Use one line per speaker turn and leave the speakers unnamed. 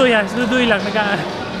Just do yan, just do lang. Nag